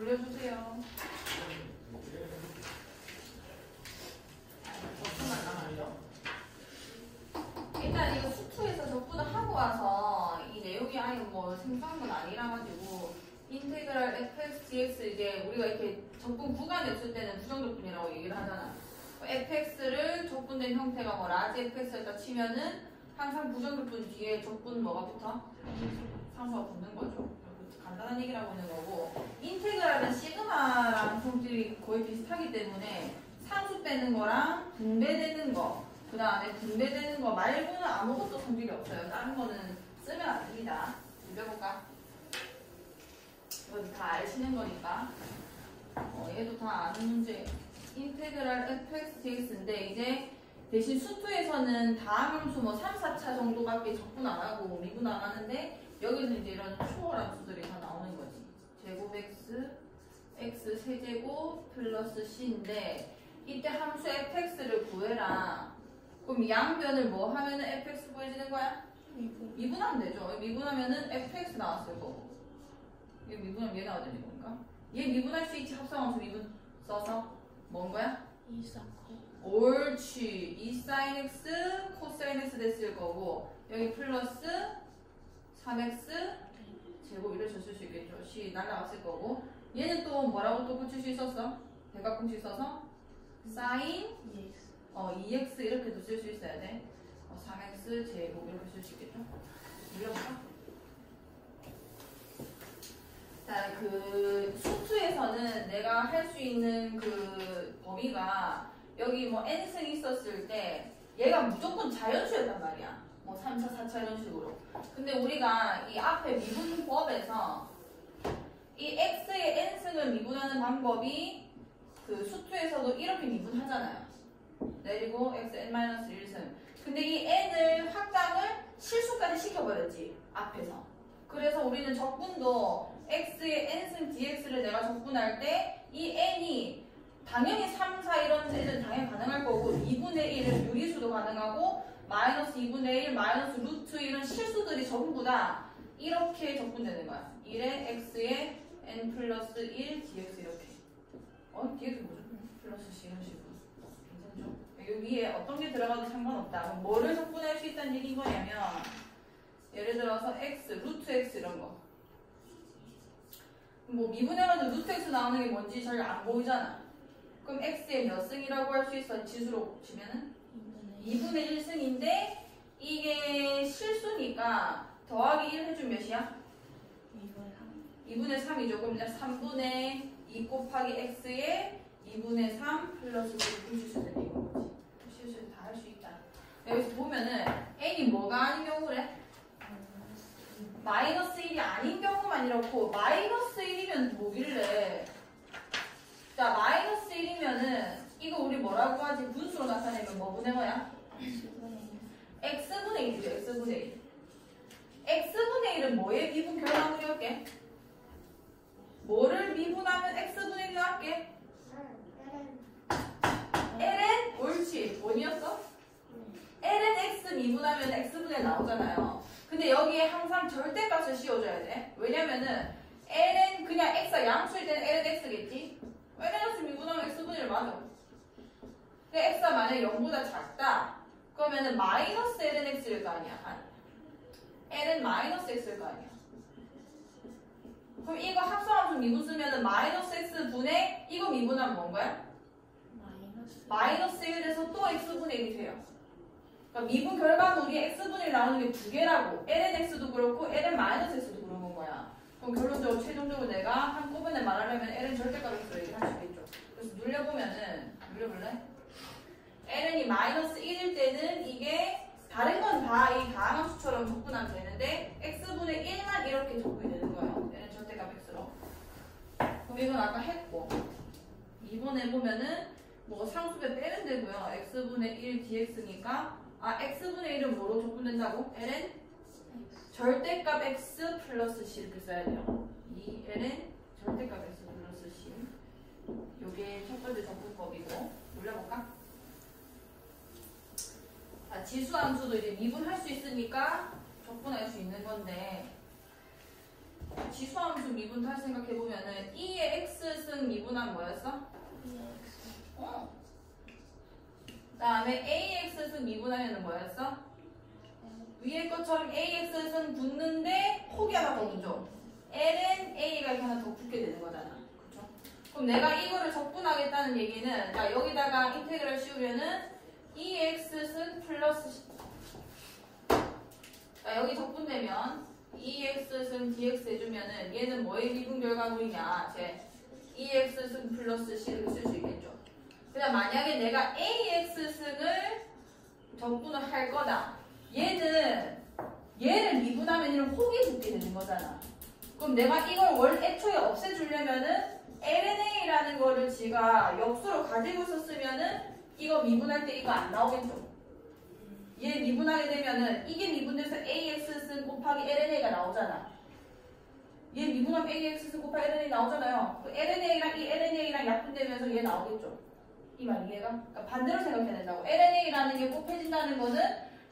돌려주세요. 일단 이거 수투에서 적분을 하고 와서 이 내용이 아예 뭐 생소한 건 아니라 가지고 integral fx dx 이제 우리가 이렇게 적분 구간이 없을 때는 부정적분이라고 얘기를 하잖아. fx를 적분된 형태가 뭐 large fx였다 치면은 항상 부정적분 뒤에 적분 뭐가 붙어? 상수가 붙는 거죠. 간단한 얘기라고 하는 거고 인테그랄은 시그마랑 성질이 거의 비슷하기 때문에 상수 빼는 거랑 분배되는 거, 그 다음에 분배되는 거 말고는 아무것도 성질이 없어요. 다른 거는 쓰면 안 됩니다. 준비해볼까? 이건 다 아시는 거니까. 어, 얘도 다 아는 문제. 인테그랄 fx dx인데 이제 대신 수투에서는 다음 함수 뭐 3, 4차 정도밖에 적분 안 하고 미분 안 하는데 여기서 이제 이런 초월함 수들이 다 나오는 거지. 제곱 x, x 세제곱 플러스 c인데 이때 함수 fx를 구해라. 그럼 양변을 뭐 하면은 fx 구해지는 거야? 미분하면 되죠. 미분하면은 fx 나왔을 거고. 얘 미분하면 얘 나와야 되는 건가? 얘 미분할 수 있지 합성함수 미분 써서 뭔 거야? 옳지. 2 sin x 코사인 x 됐을 거고 여기 플러스 3x 제곱 쓸수 있겠죠. c 날라갔을 거고 얘는 또 뭐라고 또 붙일 수 있었어? 대각공식 써서 sin 어 2x 이렇게도 쓸 수 있어야 돼. 어, 3x 제곱 이렇게 쓸 수 있겠죠. 밀어볼까? 자, 그 수투에서는 내가 할 수 있는 그 범위가 여기 뭐 n승 있었을 때 얘가 무조건 자연수였단 말이야. 뭐 3차, 4차 이런 식으로. 근데 우리가 이 앞에 미분법에서 이 x의 n승을 미분하는 방법이 그 수투에서도 이렇게 미분하잖아요. 내리고 x n-1승. 근데 이 n을 확장을 실수까지 시켜버렸지. 앞에서. 그래서 우리는 적분도 x의 n승 dx를 내가 적분할 때 이 n이 당연히 3, 4 이런 애들 당연히 가능할 거고 2분의 1은 유리수도 가능하고 마이너스 2분의 1, 마이너스 루트 이런 실수들이 전부 다 이렇게 적분되는 거야. 1에 x에 n 플러스 1 dx 이렇게. 어? dx 뭐죠? 플러스 c 이런 식으로. 괜찮죠? 여기 위에 어떤 게 들어가도 상관없다. 그럼 뭐를 적분할 수 있다는 얘기인 거냐면 예를 들어서 x, 루트 x 이런 거. 뭐 미분해가지고 루트 x 나오는 게 뭔지 잘 안 보이잖아. 그럼 x의 몇 승이라고 할 수 있어? 지수로 치면은 2분의 1승인데 이게 실수니까 더하기 1 해주면 몇이야? 2분의 3이죠. 그럼 이제 3분의 2 곱하기 x에 2분의 3 플러스 9 실수 되는 거지. 실수 다할 수 있다. 여기서 보면은 n이 뭐가 아닌 경우래? 마이너스 1이 아닌 경우만 이렇고 마이너스 1이면 뭐길래 자 마이너스 1이면은 이거 우리 뭐라고 하지? 분수로 나타내면 뭐 분의 뭐야? x분의 1이죠 x분의 1 x분의 1은 뭐의 미분 결과물이었게? 뭐를 미분하면 x분의 1이 나왔게? ln? 옳지 원이었어? ln x 미분하면 x분의 1 나오잖아요 근데 여기에 항상 절대값을 씌워줘야 돼. 왜냐면은 ln 그냥 x가 양수일 때는 ln x겠지. ln x 미분하면 x분의 1 맞아. 근데 x가 만약에 0보다 작다. 그러면은 마이너스 ln x일 거 아니야. 아니. ln 마이너스 x일 거 아니야. 그럼 이거 합성함수 미분 쓰면은 마이너스 x 분의 이거 미분하면 뭔 거야? 마이너스 1에서 또 x분의 1이 돼요. 그러니까 미분 결과물이 x분의 나오는 게 두 개라고 ln x도 그렇고 ln 마이너스 x도 그런 거야. 그럼 결론적으로 최종적으로 내가 한꺼번에 말하려면 ln 절대값으로 얘기를 할수 있겠죠. 그래서 눌려보면은 눌려볼래? Ln이 마이너스 1일 때는 이게 다른 건 다 이 다항함수처럼 적분하면 되는데 x분의 1만 이렇게 적분이 되는 거예요. ln 절대값 x로. 그럼 이건 아까 했고 이번에 보면은 뭐 상수배 빼면 되고요. x분의 1 dx니까 아, x분의 1은 뭐로 적분된다고? ln 절대값 x 플러스 c 이렇게 써야 돼요. 이 ln 절대값 x 플러스 c. 요게 첫 번째 적분법이고 올려볼까? 아, 지수 함수도 이제 미분할 수 있으니까 적분할 수 있는 건데 지수 함수 미분할 생각해보면은 2의 x승 미분한 뭐였어? 어. 그 다음에 ax승 미분하면은 뭐였어? 위에 것처럼 ax승 붙는데 폭이 하나 더 붙죠. ln a가 이렇게 하나 더 붙게 되는 거잖아. 그럼 내가 이거를 적분하겠다는 얘기는 자 여기다가 인테그랄 씌우면은 2x승 플러스 자 여기 적분되면 2x승 dx 해주면은 얘는 뭐의 미분 결과물이냐 제 2x승 플러스 c 이렇게 쓸수 있겠죠. 그다음 만약에 내가 ax승을 적분을 할 거다. 얘는 얘를 미분하면 이런 폭이 붙게 되는 거잖아. 그럼 내가 이걸 월 애초에 없애주려면은 LNA라는 거를 지가 역수로 가지고 있었으면은 이거 미분할 때 이거 안 나오겠죠. 얘 미분하게 되면은 이게 미분돼서 AX승 곱하기 LNA가 나오잖아. 얘 미분하면 AX승 곱하기 LNA 나오잖아요. 그 LNA랑 이 LNA랑 약분되면서 얘 나오겠죠. 이 말 이해가? 그러니까 반대로 생각해야 된다고. LNA라는 게 곱해진다는 거는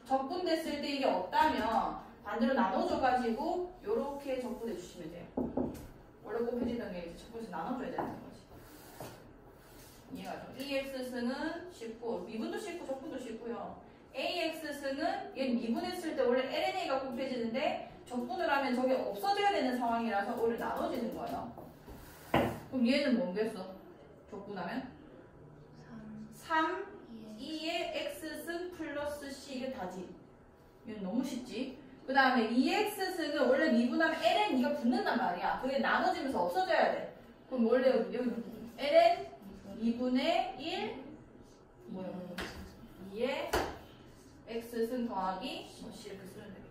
적분됐을 때 이게 없다면 반대로 나눠줘가지고 이렇게 적분해 주시면 돼요. 원래 곱해진다는 게 적분해서 나눠줘야 되는 거지. 이해가죠? EX승은 쉽고 미분도 쉽고 적분도 쉽고요. AX승은 얘 미분했을 때 원래 LNA가 곱해지는데 적분을 하면 저게 없어져야 되는 상황이라서 오히려 나눠지는 거예요. 그럼 얘는 뭐겠어? 적분하면? 3 2의 x승 플러스 c 이게 다지. 이건 너무 쉽지. 그 다음에 2x승은 원래 미분하면 ln 2가 붙는단 말이야. 그게 나눠지면서 없어져야 돼. 그럼 원래 여기 ln 2분의 1 뭐야? 2의 x승 더하기 뭐 c 이렇게 쓰면 되겠죠.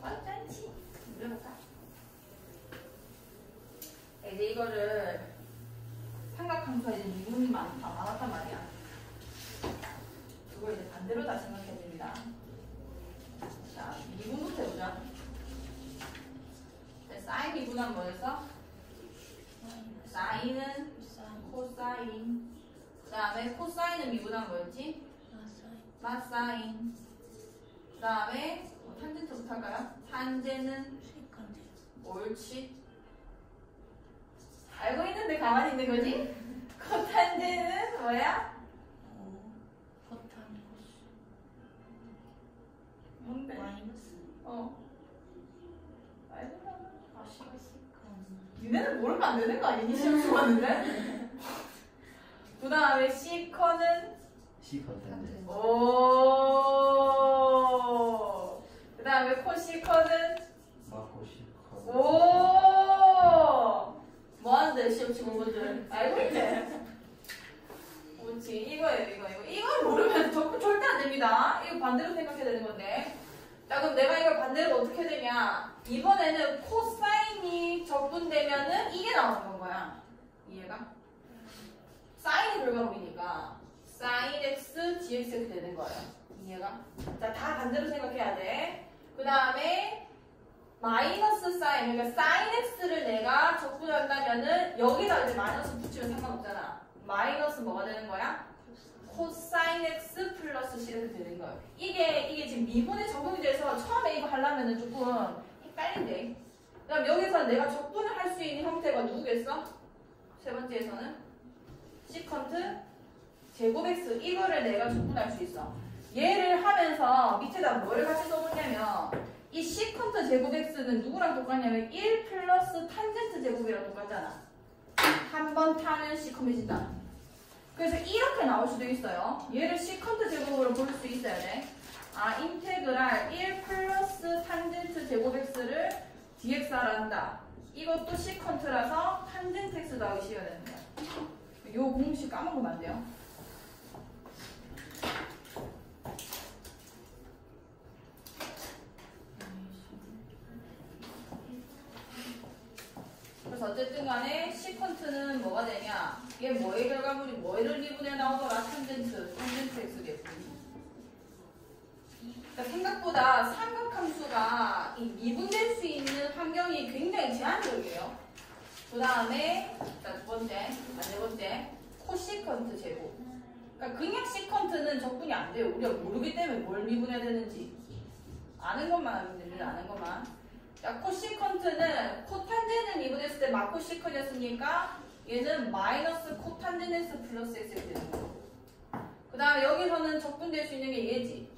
맞잖지. 이래볼까? 이제 이거를 삼각함수가 이제 미분이 많 다, 많았단 말이야. 그걸 이제 반대로 다 생각해야 됩니다. 자, 미분부터 해보자. 자, 사인 미분한 뭐였어? 사인은 코사인. 그 다음에 코사인은 미분한 뭐였지? 마사인. 그 다음에 뭐 탄젠트부터 할까요? 탄젠은 옳지. 알고 있는데 가만히 있는 거지? 코탄젠은 뭐야? 뭔데? 어. 알고 아, 니네는 모르면 안 되는 거 아니니? 시험 좋았는데? 그 다음에 시커는 시컨텐츠 오. 그 다음에 코시커는 마코 시컨 오. 뭐 하는데 시험 친구분들 알고 있네. 그렇지 이거예요 이거 이거 이걸 모르면 적분 절대 안 됩니다. 이거 반대로 생각해야 되는 건데. 자 그럼 내가 이걸 반대로 어떻게 되냐? 이번에는 코사인이 적분되면은 이게 나오는 거야. 이해가? 사인이 결과물이니까 사인 x dx 이렇게 되는 거예요. 이해가? 자 다 반대로 생각해야 돼. 그 다음에 마이너스 사인, 그러니까 사인 x를 내가 적분한다면은 여기다 이제 마이너스 붙이면 상관없잖아. 마이너스 뭐가 되는 거야? 코사인 x 플러스 c 이렇게 되는 거예요. 이게 이게 지금 미분에 적용이 돼서 처음에 이거 하려면은 조금 헷갈린데. 그럼 여기서 내가 적분을 할 수 있는 형태가 누구겠어? 세 번째에서는 시컨트 제곱 x 이거를 내가 적분할 수 있어. 얘를 하면서 밑에다 뭘 같이 써보냐면 이 시컨트 제곱 x는 누구랑 똑같냐면 1 플러스 탄젠트 제곱이랑 똑같잖아. 한 번 타면 시커매진다. 그래서 이렇게 나올 수도 있어요. 얘를 시컨트 제곱으로 볼 수 있어야 돼. 아, 인테그랄 1 플러스 탄젠트 제곱 x를 dx하라 한다. 이것도 시컨트라서 탄젠트 x 더하기 c가 되는 거야. 요 공식 까먹으면 안 돼요. 어쨌든 간에 시컨트는 뭐가 되냐? 이게 뭐의 결과물이 뭐를 미분해 나오더라? 탄젠트, 탄젠트 x겠지. 그러니까 생각보다 삼각함수가 이 미분될 수 있는 환경이 굉장히 제한적이에요. 그 다음에 두 번째, 아, 네 번째 코시컨트 제곱. 그러니까 그냥 시컨트는 적분이 안 돼요. 우리가 모르기 때문에 뭘 미분해야 되는지 아는 것만 하면 됩니다. 아는 것만. 자, 코시컨트는 코탄젠을 미분했을 때 마코시컨이었으니까 얘는 마이너스 코탄젠트 플러스 x 이렇게 되는 거고 그 다음에 여기서는 적분될 수 있는 게 얘지.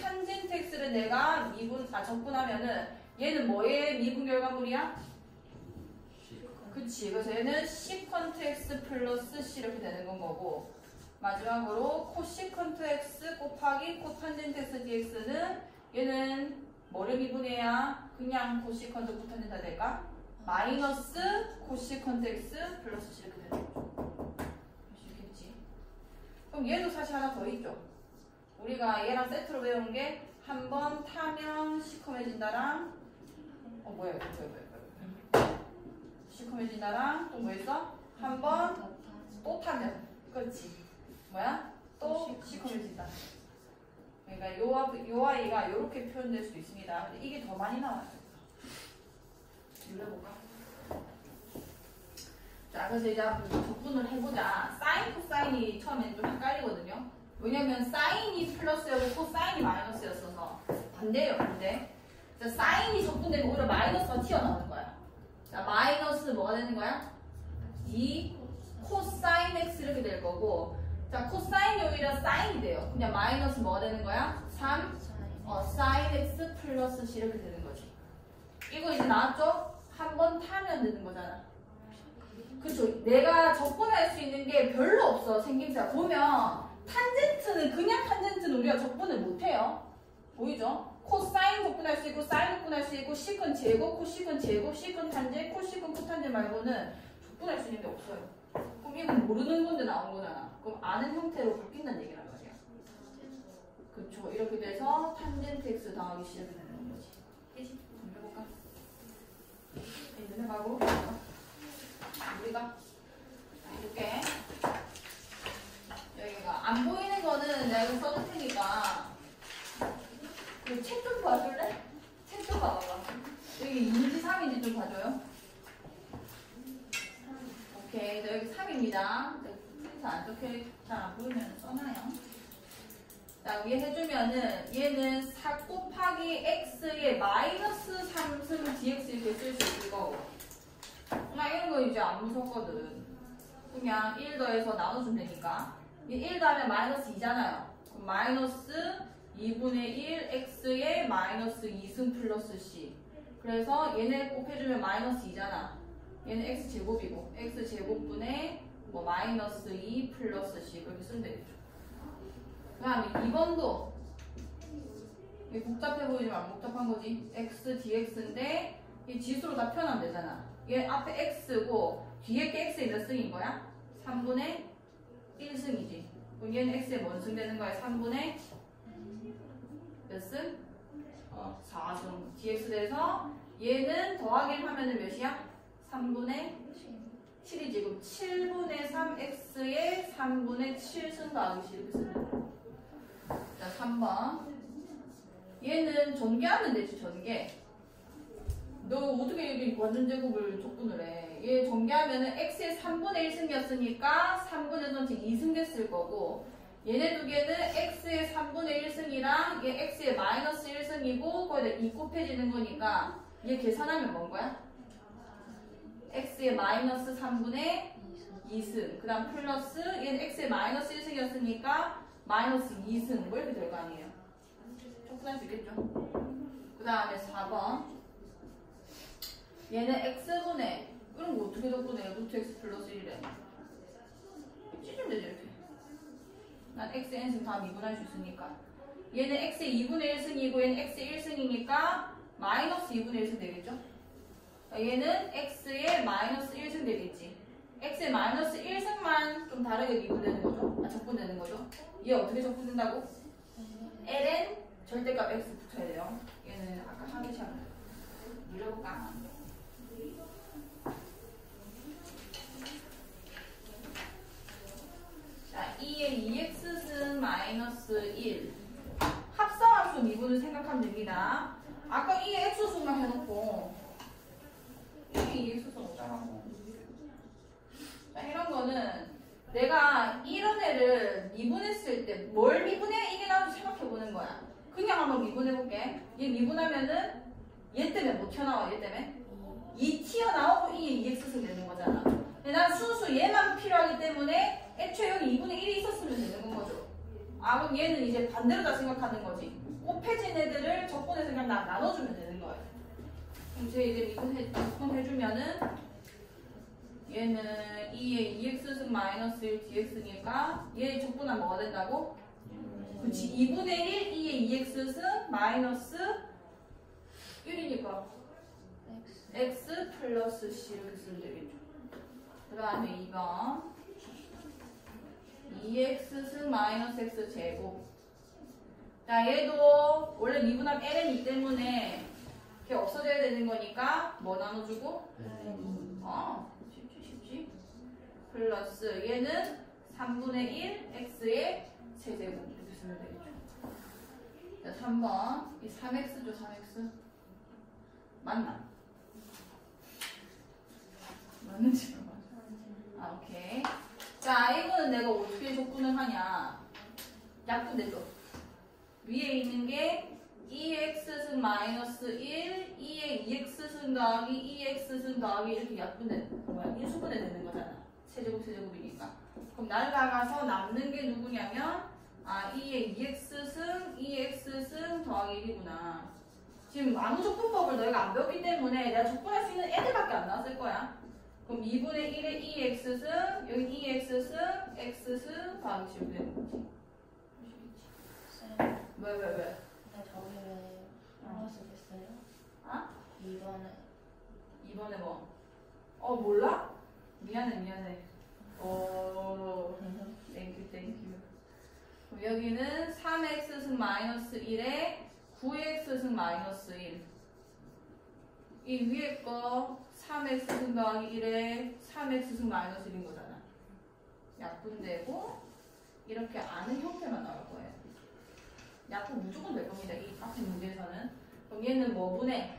탄젠트 x를 내가 미분, 아 적분하면은 얘는 뭐의 미분 결과물이야? 그치. 그래서 얘는 시컨트 x 플러스 c 이렇게 되는 건 거고 마지막으로 코시컨트 x 곱하기 코탄젠트 x dx는 얘는 뭐를 미분해야 그냥 코시컨트 코탄젠트가 될까? 마이너스 코시컨트 x 플러스 이렇게 되는 거죠. 있겠지. 그럼 얘도 사실 하나 더 있죠. 우리가 얘랑 세트로 외운 게 한 번 타면 시커매진다랑 어 뭐야 이거 뭐야 뭐야 뭐야 시커매진다랑 또 뭐 있어? 한 번 또 타면. 그렇지. 뭐야? 또 시커매진다 그러니까 요, 앞- 요 아이가 이렇게 표현될 수 있습니다. 근데 이게 더 많이 나와요. 눌러볼까? 자 그래서 이제 한번 적분을 해보자. 사인 코사인이 처음엔 좀 헷갈리거든요. 왜냐면 사인이 플러스였고 코사인이 마이너스였어서 반대예요 반대. 자 사인이 적분되면 오히려 마이너스가 튀어나오는 거야. 자 마이너스 뭐가 되는 거야? 2 코사인 x 이렇게 될 거고 자 코사인이 오히려 사인이 돼요. 그냥 마이너스 뭐가 되는 거야? 3 어, 사인 x 플러스 c 이렇게 되는 거지. 이거 이제 나왔죠? 한 번 타면 되는 거잖아. 그쵸? 내가 적분할 수 있는 게 별로 없어 생김새가. 보면 탄젠트는 그냥 탄젠트는 우리가 적분을 못해요. 보이죠? 코사인 적분할 수 있고 사인 적분할 수 있고 시컨 제곱 코시컨 제곱 시컨 탄젠 코시컨 코탄젠 말고는 적분할 수 있는 게 없어요 그럼 이건 모르는 건데 나온 거잖아. 그럼 아는 형태로 바뀐다는 얘기란 말이야. 그쵸. 이렇게 돼서 탄젠트 x 더하기 c 이렇게 되는 거지? 한번 해볼까? 이제 가고. 우리가 이렇게 여기가. 안 보이는 거는 내가 이거 써줄 테니까. 그 책 좀 봐줄래? 책 좀 봐봐 여기 2인지 3인지 좀 봐줘요 오케이 네, 여기 3입니다 프린트 안 좋게 잘 안 보이면 써놔요 자 위에 해주면은 얘는 4 곱하기 x의 마이너스 3승 dx 이렇게 쓸수 거고 나 이런 거 이제 안 무섭거든. 그냥 1 더해서 나눠주면 되니까. 이1 더하면 마이너스 2잖아요. 그럼 마이너스 2분의 1 x의 마이너스 2승 플러스 c. 그래서 얘네 곱해주면 마이너스 2잖아. 얘는 x 제곱이고 x 제곱분의 뭐 마이너스 2 플러스 c 그렇게 쓰면 되겠죠. 그 다음에 2번도 이게 복잡해 보이지만 안 복잡한 거지. x dx인데 이 지수로 다 표현하면 되잖아. 얘 앞에 x고 뒤에 게 x의 몇 승인 거야? 3분의 1승이지. 그럼 얘는 x의 뭔승 되는 거야? 3분의 몇 승? 어, 4승. dx 돼서 얘는 더하기 하면 은 몇이야? 3분의 7이지. 그럼 7분의 3x의 3분의 7승 더하기 7 이렇게 쓰는 거야. 자, 3번. 얘는 전개하면 되지, 전개. 너 어떻게 여기 완전 제곱을 적분을 해? 얘 전개하면 은 x의 3분의 1 승이었으니까 3분의 전체 2승 됐을 거고 얘네 두 개는 x의 3분의 1승이랑 얘 x의 마이너스 1승이고 거기다 2 곱해지는 거니까 얘 계산하면 뭔 거야? X의 마이너스 3분의 2승 그 다음 플러스 얘는 x의 마이너스 1승이었으니까 마이너스 2승 뭐 이렇게 될 거 아니에요? 적분할 수 있겠죠? 그 다음에 4번 얘는 x분의 이런 거 어떻게 적분해? 루트 x 플러스 1이래 찢으면 되지 이렇게 난 x n승 다 미분할 수 있으니까 얘는 x의 2분의 1승이고 얘는 x의 1승이니까 마이너스 2분의 1승 되겠죠? 얘는 x의 마이너스 1승 되겠지 x의 마이너스 1승만 좀 다르게 미분되는 거죠? 아 적분되는 거죠? 얘 어떻게 적분된다고? ln 절대값 x 붙여야 돼요 얘는 아까 하기처럼 눌러볼까? 자, 2의 2x승 마이너스 1. 합성함수 미분을 생각하면 됩니다. 아까 2의 x승만 해놓고, 여기 2x승 없잖아. 자, 이런 거는 내가 이런 애를 미분했을 때 뭘 미분해? 이게 나오는지 생각해보는 거야. 그냥 한번 미분해볼게. 얘 미분하면은 얘 때문에 못 튀어나와, 얘 때문에. 2 튀어나오고 2에 2x 쓰면 되는 거잖아. 근데 난 순수 얘만 필요하기 때문에 애초에 여기 2분의 1이 있었으면 되는 거죠. 아 그럼 얘는 이제 반대로 다 생각하는 거지. 곱해진 애들을 적분해서 그냥 나, 나눠주면 되는 거예요. 그럼 제 이제 미분해, 미분 해주면은 얘는 2에 2x승 마이너스 1 dx니까 얘 적분하면 뭐가 된다고? 그치 2분의 1 2에 2x승 마이너스 1이니까 x 플러스 c 이렇게 쓰면 되겠죠. 그 다음에 2번 2x승 마이너스 x 제곱 자 얘도 원래 미분함 ln이기 때문에 이렇게 없어져야 되는 거니까 뭐 나눠주고 어 쉽지 쉽지 플러스 얘는 3분의 1 x의 세제곱 이렇게 쓰면 되겠죠. 자 3번 이 3x죠 3x 맞나? 맞는지. 아, 오케이. 자, 이거는 내가 어떻게 적분을 하냐. 약분 되죠. 위에 있는 게 2x승 마이너스 1, 2에 2x승 더하기 2x승 더하기 이렇게 약분된, 뭐야, 인수분해 되는 거잖아. 세제곱, 세제곱이니까. 그럼 날아가서 남는 게 누구냐면, 아, 2에 2x승, 2x승 더하기 1이구나. 지금 아무 적분법을 너희가 안 배웠기 때문에 내가 적분할 수 있는 애들밖에 안 나왔을 거야. 그럼 2분의 1의 2x승, 여기 2x승, x승 더하기 7 되는 거지. 쌤, 왜, 왜, 왜? 근데 저기 왜 플러스 됐어요? 아? 이번에 이번에 뭐? 어, 몰라? 미안해, 미안해. 어, thank you, thank you. 그럼 여기는 3x승 마이너스 1에 9x승 마이너스 1. 이 위에 거 3x승 더하기 1에 3x승 마이너스 1인 거잖아. 약분되고 이렇게 아는 형태만 거예요. 약분 무조건 될 겁니다. 이 앞에 문제에서는. 그럼 얘는 뭐 분해?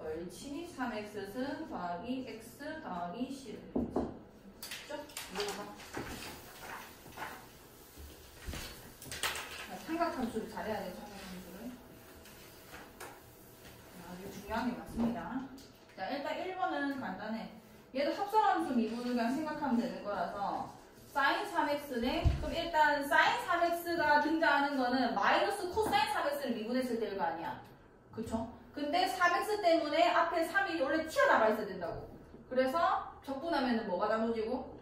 얼치 3x승 더하기 x 더하기 c를 되겠지. 그죠? 이해가? 자, 삼각함수를 잘해야 돼요, 삼각함수를. 아주 중요한 게 맞습니다. 자, 일단 1번은 간단해. 얘도 합성함수 미분을 그냥 생각하면 되는 거라서 sin 3x네? 그럼 일단 sin 3x가 등장하는 거는 마이너스 코사인 3x를 미분했을 때일 거 아니야. 그쵸? 근데 3x 때문에 앞에 3이 원래 튀어나가 있어야 된다고. 그래서 적분하면 뭐가 나눠지고?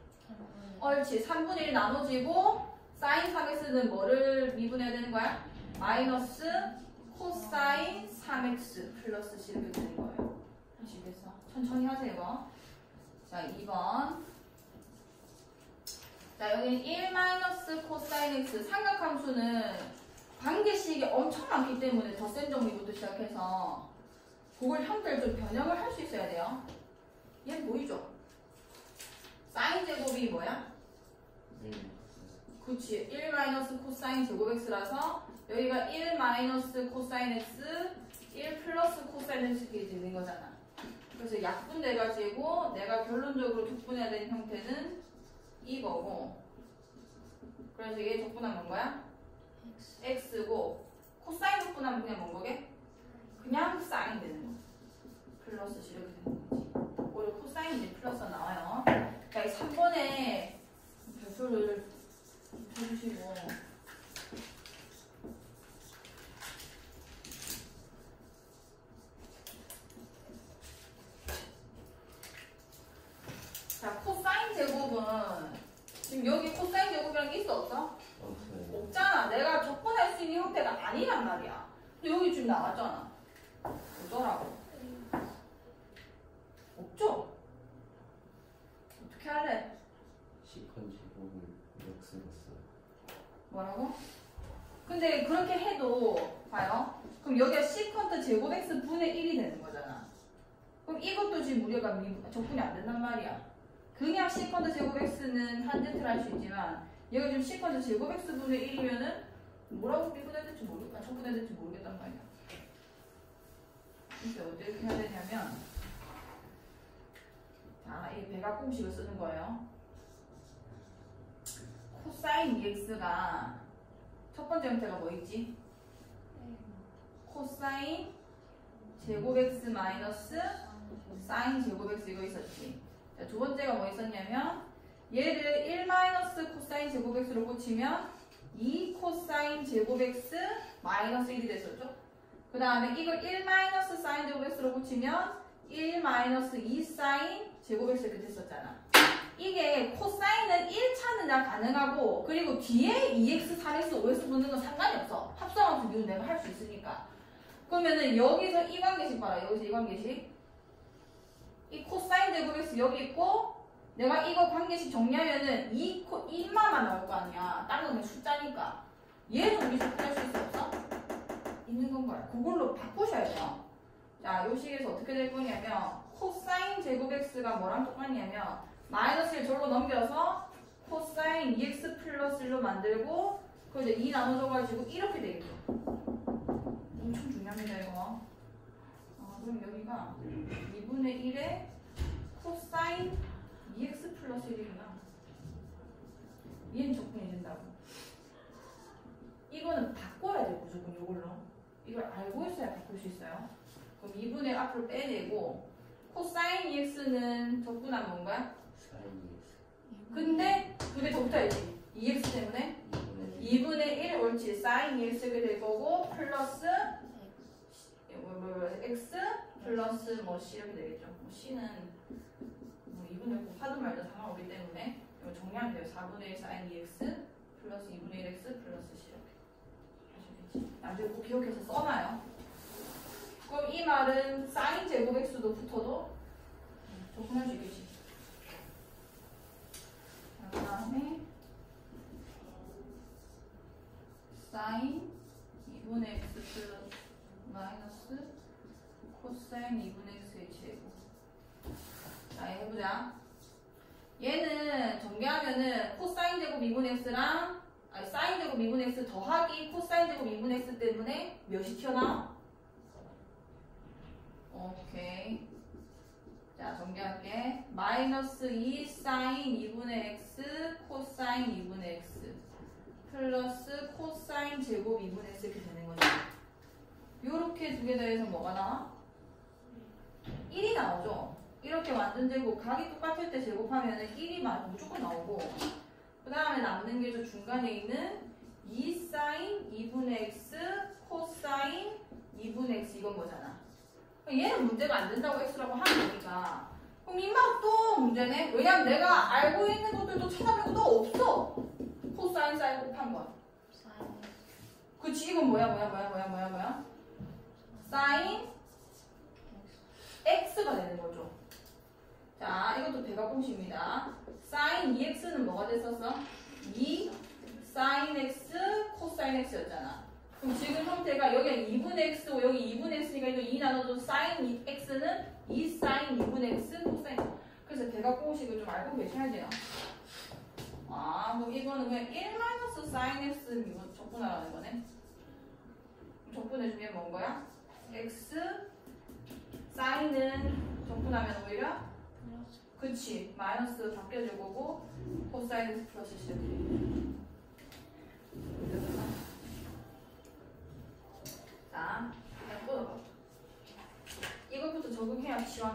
옳지. 3분의 1 나눠지고 사인 3x는 뭐를 미분해야 되는 거야? 마이너스 코사인 3x 플러스 c 이렇게 되는 거예요. 아시겠어? 천천히 하세요. 자, 2번. 자, 여기는 1 마이너스 코사인 x 삼각함수는 관계식이 엄청 많기 때문에 덧셈 정리부터 시작해서 그걸 형태를 좀 변형을 할 수 있어야 돼요. 얘 보이죠? 사인 제곱이 뭐야? 그치 1 마이너스 코사인 제곱 x라서 여기가 1 마이너스 코사인 x 1 플러스 코사인 x 이렇게 되는 거잖아 그래서 약분돼가지고 내가 결론적으로 적분해야 되는 형태는 이거고. 그래서 얘 적분하면 뭐야? x고 코사인 적분하면 그냥 뭔 거게? 그냥 사인 되는 거. 플러스 이렇게 되는 거지. 오히려 코사인이 플러스 나와요. 자, 이 3번에 별표를 해주시고 자 지금 여기 코사인 제곱이란 게 있어 없어? 없어요. 없잖아 내가 적분할 수 있는 형태가 아니란 말이야 근데 여기 지금 나왔잖아 뭐더라고 없죠? 어떻게 할래? 시컨 제곱을 X로 써요. 뭐라고? 근데 그렇게 해도 봐요. 그럼 여기가 시컨트 제곱 x 분의 1이 되는 거잖아. 그럼 이것도 지금 우리가 미- 적분이 안 된단 말이야. 그냥 시컨트 제곱 x는 한 제트를 할 수 있지만 얘가 지금 시컨트 제곱 x 분의 1이면은 뭐라고 미분해야 될지 모르겠다. 적분해야 될지 모르겠단 말이야. 이제 어떻게 해야 되냐면 자, 이 배각 공식을 쓰는 거예요. 코사인 2x가 첫 번째 형태가 뭐 있지? 코사인 제곱 x 마이너스 사인 제곱 x 이거 있었지. 자, 두 번째가 뭐 있었냐면 얘를 1 마이너스 코사인 제곱 x로 고치면 2 코사인 제곱 x 마이너스 1이 됐었죠. 그 다음에 이걸 1 마이너스 사인 제곱 x로 고치면 1 마이너스 2 사인 제곱 x 이렇게 됐었잖아. 이게 코사인은 1차는 가능하고 그리고 뒤에 2x, 3x, 5x 붙는 건 상관이 없어. 합성함수 미분 내가 할 수 있으니까. 그러면은 여기서 이 관계식 봐라. 여기서 이 관계식. 이 코사인 x 여기 있고 내가 이거 관계식 정리하면은 이 코, 얘만 나올 거 아니야. 다른 건 숫자니까. 얘는 우리 적분할 수 있어 없어? 있는 건가요? 그걸로 바꾸셔야 돼요. 자, 요 식에서 어떻게 될 거냐면 코사인 제곱 x가 뭐랑 똑같냐면 마이너스를 절로 넘겨서 코사인 2x 플러스 1로 만들고 그 이제 2 나눠줘가지고 이렇게 되겠죠. 엄청 중요합니다 이거. 아, 그럼 여기가 2분의 1에 코사인 2x 플러스 1이구나. 얘는 적분이 된다고. 이거는 바꿔야 돼요 무조건 이걸로. 이걸 알고 있어야 바꿀 수 있어요. 그럼 2분의 앞으로 빼내고 코사인 2x는 적분하면 뭔가요? 근데 두개 더 붙어야지. 2x 때문에 2분의 2분의 1 옳지. 사인 2x가 될 거고 플러스 x 플러스 뭐 c 이렇게 되겠죠. 뭐 c는 뭐 2분의 9 하든 말든 상관없기 때문에 이거 정리하면 돼요. 4분의 1 사인 2x 플러스 2분의 1 x 플러스 c 이렇게. 나중에 꼭 기억해서 써놔요. 그럼 이 말은 사인 제곱 x도 붙어도 있겠지. 자, 그 다음에 사인 2분의 x 플러스 코사인 2분의 x의 제곱 자 해보자 얘는 전개하면은 코사인 제곱 2분의 x랑 아니 사인 제곱 2분의 x 더하기 코사인 제곱 2분의 x 때문에 몇이 튀어나와? 오케이 자 전개할게 마이너스 2 사인 2분의 x 코사인 2분의 x 플러스 코사인 제곱 2분의 x 이렇게 되는 거죠. 요렇게 두 개 더해서 뭐가 나와? 1이 나오죠. 이렇게 완전 제곱 각이 똑같을 때 제곱하면 1이 만 무조건 나오고 그 다음에 남는 게 저 중간에 있는 2 사인 2분의 x 코사인 2분의 x 이건 거잖아. 그럼 얘는 문제가 안 된다고 x라고 하는 거니까 그럼 이만 또 문제네. 왜냐면 내가 알고 있는 것들도 찾아보고 또 없어. 코사인 사인 곱한 건. 사인 그치 이건 뭐야 뭐야 뭐야 뭐야 뭐야 뭐야 사인 x가 되는 거죠. 자 이것도 대각 공식입니다. 사인 2x는 뭐가 됐었어? 2 사인 x 코사인 x였잖아. 그럼 지금 형태가 여기는 2분의 x고 여기 2분의 x니까 이거 2 나눠도 사인 x는 2 사인 2분의 x 코사인 그래서 대각 공식을 좀 알고 계셔야 돼요. 아 그럼 이거는 그냥 1 마이너스 사인 x 적분하라는 거네. 적분해주면 뭔 거야? x 사인은 정분하면 오히려 그치 마이너스 바뀌어질 거고 코사인은 플러스 시작해 자, 그냥 끊어봐. 이것부터 적응해야 지원.